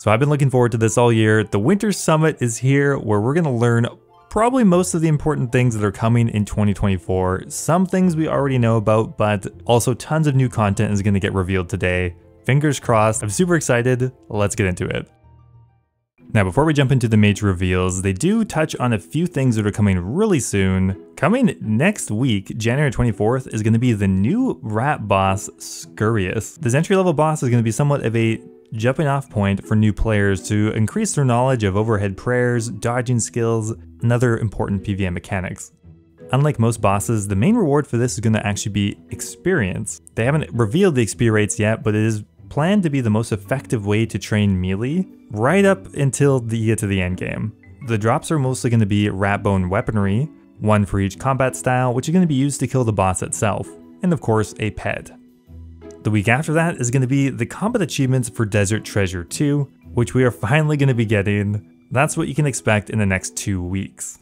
So I've been looking forward to this all year. The Winter Summit is here where we're going to learn probably most of the important things that are coming in 2024. Some things we already know about, but also tons of new content is going to get revealed today. Fingers crossed. I'm super excited. Let's get into it. Now, before we jump into the major reveals, they do touch on a few things that are coming really soon. Coming next week, January 24th, is going to be the new rat boss, Scurrius. This entry level boss is going to be somewhat of a jumping off point for new players to increase their knowledge of overhead prayers, dodging skills, and other important PvM mechanics. Unlike most bosses, the main reward for this is going to actually be experience. They haven't revealed the XP rates yet, but it is planned to be the most effective way to train melee right up until you get to the end game. The drops are mostly going to be rat bone weaponry, one for each combat style, which is going to be used to kill the boss itself, and of course a pet. The week after that is going to be the combat achievements for Desert Treasure 2, which we are finally going to be getting. That's what you can expect in the next two weeks.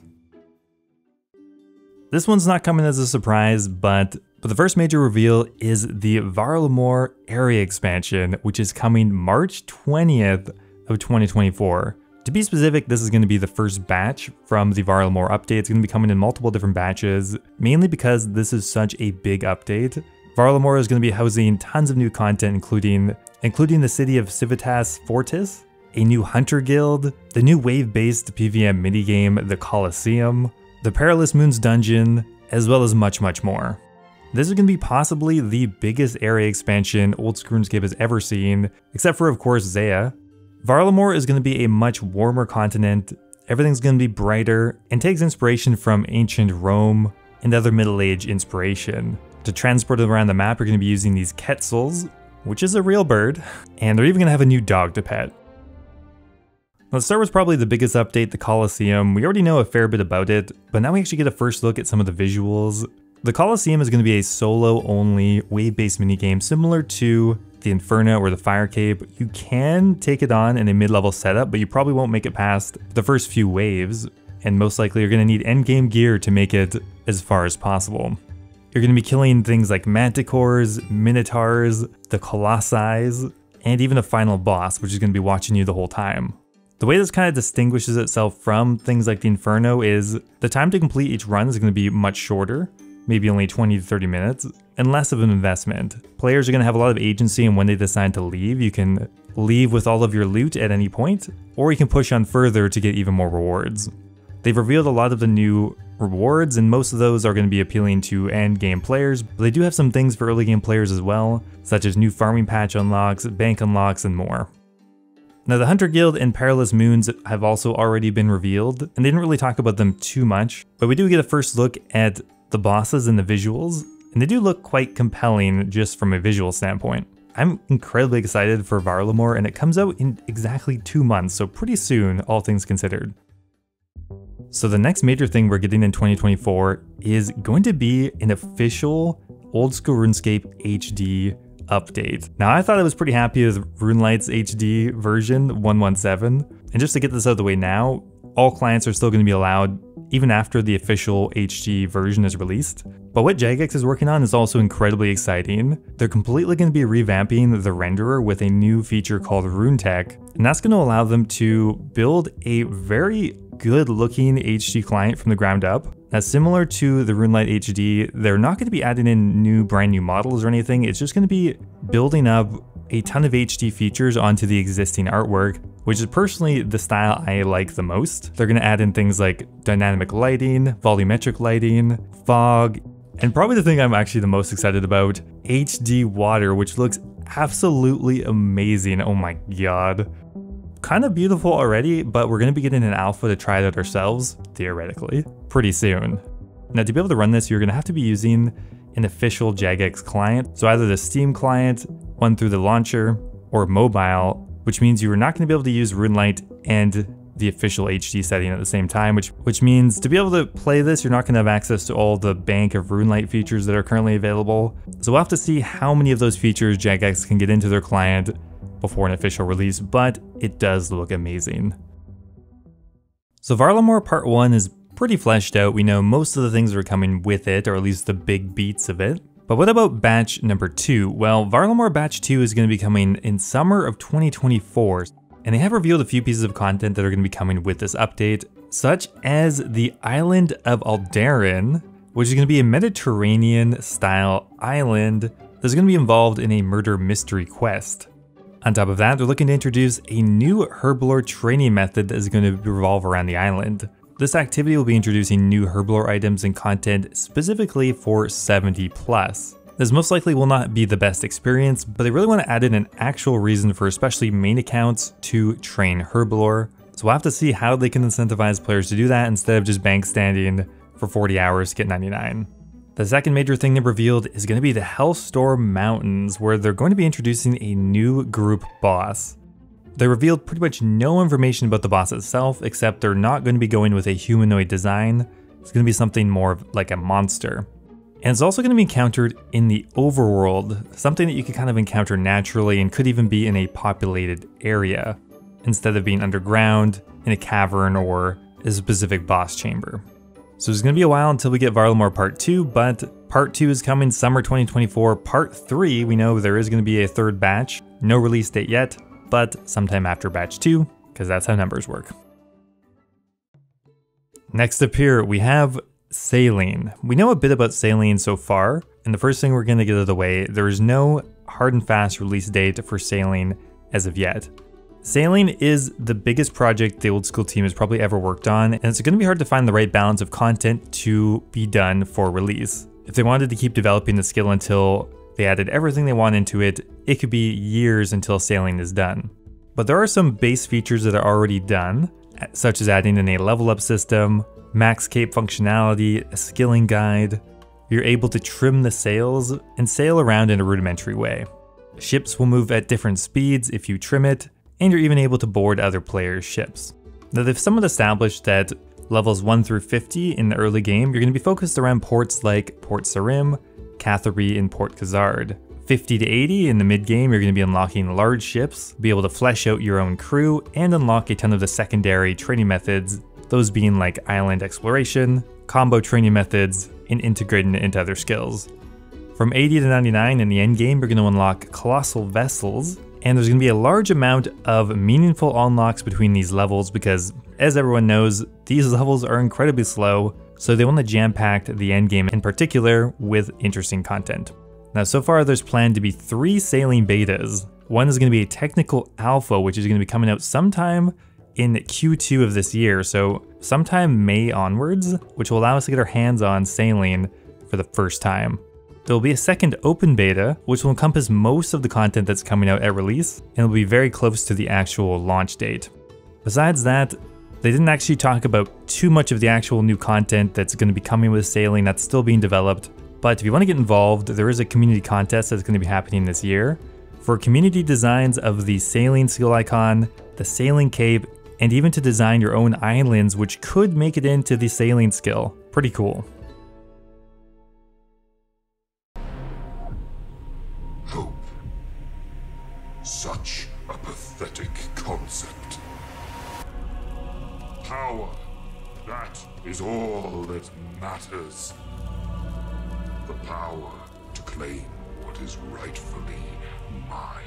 This one's not coming as a surprise, but but the first major reveal is the Varlamore area expansion, which is coming March 20th of 2024. To be specific, this is going to be the first batch from the Varlamore update. It's going to be coming in multiple different batches, mainly because this is such a big update. Varlamore is going to be housing tons of new content, including including the city of Civitas Fortis, a new hunter guild, the new wave-based PvM minigame, the Colosseum, the Perilous Moons dungeon, as well as much, much more. This is going to be possibly the biggest area expansion Old School RuneScape has ever seen, except for of course Zeah. Varlamore is going to be a much warmer continent, everything's going to be brighter, and takes inspiration from ancient Rome and other Middle Age inspiration. To transport it around the map, you're going to be using these Quetzals, which is a real bird, and they're even going to have a new dog to pet. Let's start with probably the biggest update, the Colosseum. We already know a fair bit about it, but now we actually get a first look at some of the visuals. The Colosseum is going to be a solo-only wave-based minigame similar to the Inferno or the Fire Cape. You can take it on in a mid-level setup, but you probably won't make it past the first few waves, and most likely you're going to need endgame gear to make it as far as possible. You're going to be killing things like manticores, minotaurs, the colossi, and even a final boss, which is going to be watching you the whole time. The way this kind of distinguishes itself from things like the Inferno is the time to complete each run is going to be much shorter, maybe only 20 to 30 minutes, and less of an investment. Players are going to have a lot of agency in when they decide to leave. You can leave with all of your loot at any point, or you can push on further to get even more rewards. They've revealed a lot of the new rewards, and most of those are going to be appealing to end game players, but they do have some things for early game players as well, such as new farming patch unlocks, bank unlocks, and more. Now the Hunter Guild and Perilous Moons have also already been revealed, and they didn't really talk about them too much, but we do get a first look at the bosses and the visuals, and they do look quite compelling just from a visual standpoint. I'm incredibly excited for Varlamore, and it comes out in exactly two months, so pretty soon, all things considered. So the next major thing we're getting in 2024 is going to be an official Old School RuneScape HD update. Now I thought I was pretty happy with RuneLite's HD version 117, and just to get this out of the way now, all clients are still going to be allowed even after the official HD version is released. But what Jagex is working on is also incredibly exciting. They're completely going to be revamping the renderer with a new feature called RuneTek, and that's going to allow them to build a very good looking HD client from the ground up. Now similar to the RuneLite HD, they're not going to be adding in new brand new models or anything, it's just going to be building up a ton of HD features onto the existing artwork, which is personally the style I like the most. They're going to add in things like dynamic lighting, volumetric lighting, fog, and probably the thing I'm actually the most excited about, HD water, which looks absolutely amazing. Oh my god kind of beautiful already, but we're going to be getting an alpha to try it out ourselves, theoretically, pretty soon. Now to be able to run this, you're going to have to be using an official Jagex client, so either the Steam client, one through the launcher, or mobile, which means you are not going to be able to use RuneLite and the official HD setting at the same time, which which means to be able to play this, you're not going to have access to all the bank of RuneLite features that are currently available. So we'll have to see how many of those features Jagex can get into their client before an official release, but it does look amazing. So Varlamore Part 1 is pretty fleshed out, we know most of the things that are coming with it, or at least the big beats of it. But what about batch number 2? Well, Varlamore batch 2 is going to be coming in summer of 2024, and they have revealed a few pieces of content that are going to be coming with this update, such as the island of Aldarin, which is going to be a Mediterranean style island that's going to be involved in a murder mystery quest. On top of that, they're looking to introduce a new herblore training method that is going to revolve around the island. This activity will be introducing new herblore items and content specifically for 70 plus. This most likely will not be the best experience, but they really want to add in an actual reason for especially main accounts to train herblore. So we'll have to see how they can incentivize players to do that instead of just bank standing for 40 hours to get 99. The second major thing they revealed is going to be the Hailstorm Mountains, where they're going to be introducing a new group boss. They revealed pretty much no information about the boss itself, except they're not going to be going with a humanoid design. It's going to be something more like a monster. And it's also going to be encountered in the overworld, something that you could kind of encounter naturally and could even be in a populated area, instead of being underground, in a cavern, or a specific boss chamber. So it's going to be a while until we get Varlamore Part 2, but Part 2 is coming summer 2024. Part 3, we know there is going to be a third batch. No release date yet, but sometime after Batch 2, because that's how numbers work. Next up here, we have Sailing. We know a bit about Sailing so far, and the first thing we're going to get out of the way, there is no hard and fast release date for Sailing as of yet. Sailing is the biggest project the old school team has probably ever worked on, and it's going to be hard to find the right balance of content to be done for release. If they wanted to keep developing the skill until they added everything they want into it, it could be years until sailing is done. But there are some base features that are already done, such as adding in a level up system, max cape functionality, a skilling guide. You're able to trim the sails and sail around in a rudimentary way. Ships will move at different speeds if you trim it, and you're even able to board other players' ships. Now they've somewhat established that levels 1 through 50 in the early game, you're going to be focused around ports like Port Sarim, Catherby, and Port Khazard. 50 to 80 in the mid game, you're going to be unlocking large ships, be able to flesh out your own crew, and unlock a ton of the secondary training methods, those being like island exploration, combo training methods, and integrating it into other skills. From 80 to 99 in the end game, you're going to unlock colossal vessels, and there's going to be a large amount of meaningful unlocks between these levels because, as everyone knows, these levels are incredibly slow, so they want to jam pack the endgame in particular with interesting content. Now, so far, there's planned to be three Sailing betas. One is going to be a technical alpha, which is going to be coming out sometime in Q2 of this year, so sometime May onwards, which will allow us to get our hands on Sailing for the first time. There will be a second open beta, which will encompass most of the content that's coming out at release, and will be very close to the actual launch date. Besides that, they didn't actually talk about too much of the actual new content that's going to be coming with Sailing that's still being developed, but if you want to get involved, there is a community contest that's going to be happening this year for community designs of the Sailing skill icon, the Sailing Cape, and even to design your own islands which could make it into the Sailing skill. Pretty cool. Power. That is all that matters. The power to claim what is rightfully mine.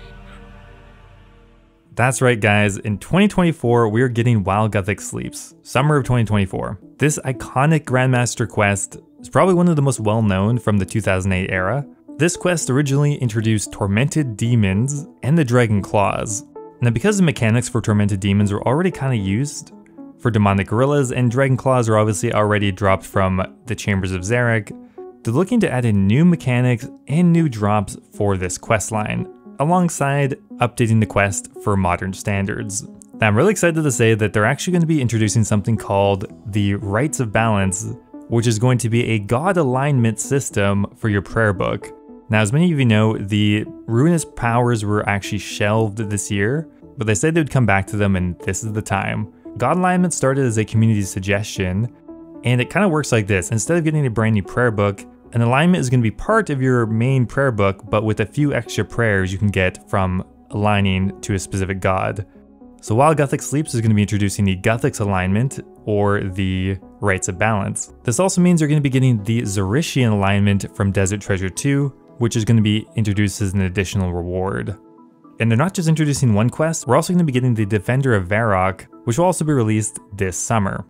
That's right, guys. In 2024, we're getting While Guthix Sleeps, summer of 2024. This iconic Grandmaster quest is probably one of the most well known from the 2008 era. This quest originally introduced tormented demons and the dragon claws. Now because the mechanics for tormented demons were already kind of used for demonic gorillas and dragon claws are obviously already dropped from the chambers of Xeric, they're looking to add in new mechanics and new drops for this quest line, alongside updating the quest for modern standards. Now I'm really excited to say that they're actually going to be introducing something called the Rites of Balance, which is going to be a god alignment system for your prayer book. Now, as many of you know, the Ruinous Powers were actually shelved this year, but they said they would come back to them and this is the time. God Alignment started as a community suggestion, and it kind of works like this. Instead of getting a brand new prayer book, an alignment is going to be part of your main prayer book, but with a few extra prayers you can get from aligning to a specific god. So while Guthix Sleeps is going to be introducing the Guthix alignment, or the Rites of Balance. This also means you're going to be getting the Zarosian alignment from Desert Treasure 2, which is going to be introduced as an additional reward. And they're not just introducing one quest, we're also going to be getting the Defender of Varrock, which will also be released this summer.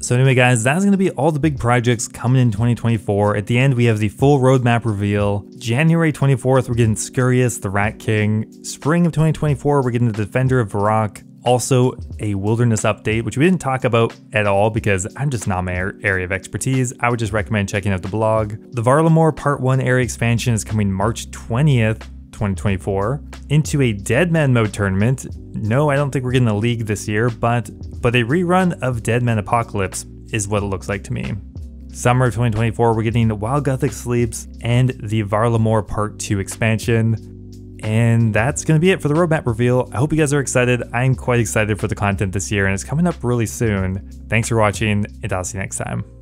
So anyway guys, that's going to be all the big projects coming in 2024. At the end, we have the full roadmap reveal. January 24th, we're getting Scurrius, the Rat King. Spring of 2024, we're getting the Defender of Varrock. Also, a wilderness update, which we didn't talk about at all because I'm just not my area of expertise. I would just recommend checking out the blog. The Varlamore Part 1 area expansion is coming March 20th, 2024, into a Deadman mode tournament. No, I don't think we're getting a league this year, but but a rerun of Deadman Apocalypse is what it looks like to me. Summer of 2024, we're getting While Guthix Sleeps and the Varlamore Part 2 expansion. And that's going to be it for the roadmap reveal. I hope you guys are excited. I'm quite excited for the content this year and it's coming up really soon. Thanks for watching and I'll see you next time.